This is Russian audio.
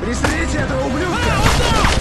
Пристрелите этого ублюдка! А,